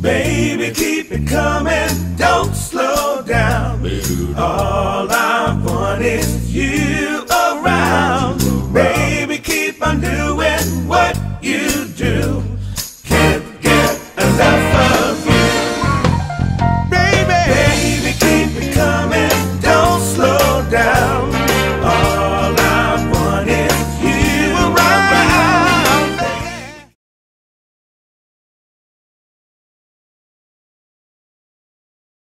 Baby, keep it coming. Don't slow down. All I